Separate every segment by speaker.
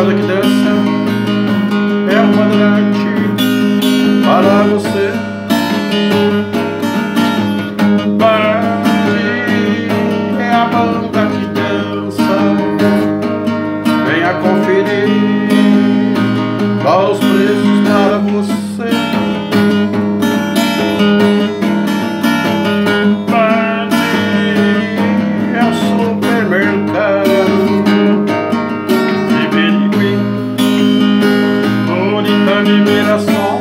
Speaker 1: a banda que dança é um bandeirante para você. Band é a banda que dança, venha conferir os liberação.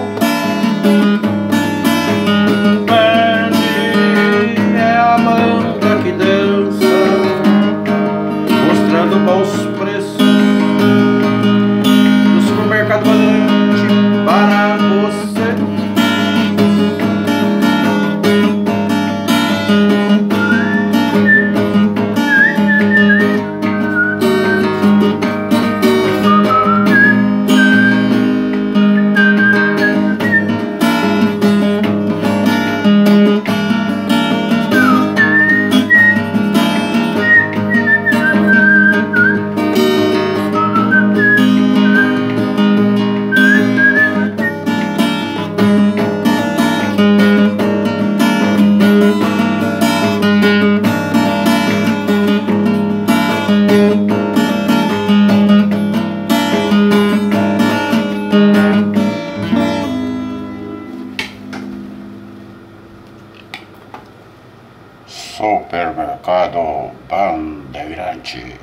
Speaker 1: supermercado, pan de
Speaker 2: granchi,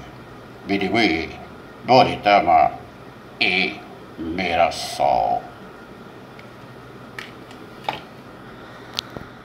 Speaker 2: birigui, Doritama e Mirassol.